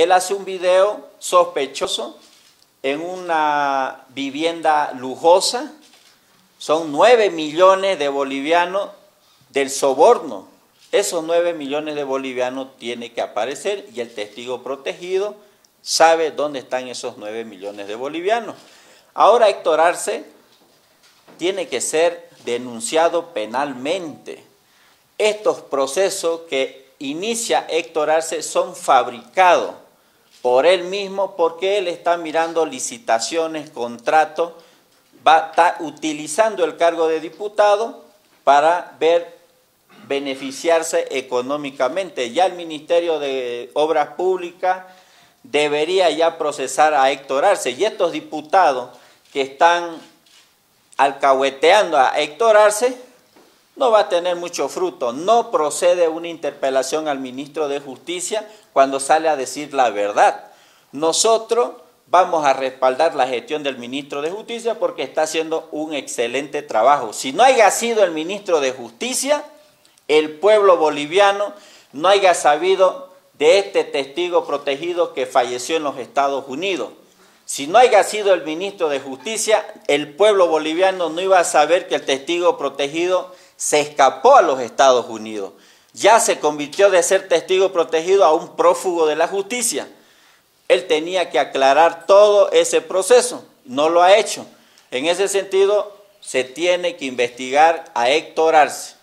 Él hace un video sospechoso en una vivienda lujosa. Son 9 millones de bolivianos del soborno. Esos 9 millones de bolivianos tiene que aparecer y el testigo protegido sabe dónde están esos 9 millones de bolivianos. Ahora Héctor Arce tiene que ser denunciado penalmente. Estos procesos que inicia Héctor Arce son fabricados por él mismo porque él está mirando licitaciones, contratos, va, está utilizando el cargo de diputado para ver beneficiarse económicamente. Ya el Ministerio de Obras Públicas debería ya procesar a Héctor Arce y estos diputados que están alcahueteando a Héctor Arce no va a tener mucho fruto. No procede una interpelación al ministro de Justicia cuando sale a decir la verdad. Nosotros vamos a respaldar la gestión del ministro de Justicia porque está haciendo un excelente trabajo. Si no haya sido el ministro de Justicia, el pueblo boliviano no haya sabido de este testigo protegido que falleció en los Estados Unidos. Si no haya sido el ministro de Justicia, el pueblo boliviano no iba a saber que el testigo protegido se escapó a los Estados Unidos. Ya se convirtió de ser testigo protegido a un prófugo de la justicia. Él tenía que aclarar todo ese proceso. No lo ha hecho. En ese sentido, se tiene que investigar a Héctor Arce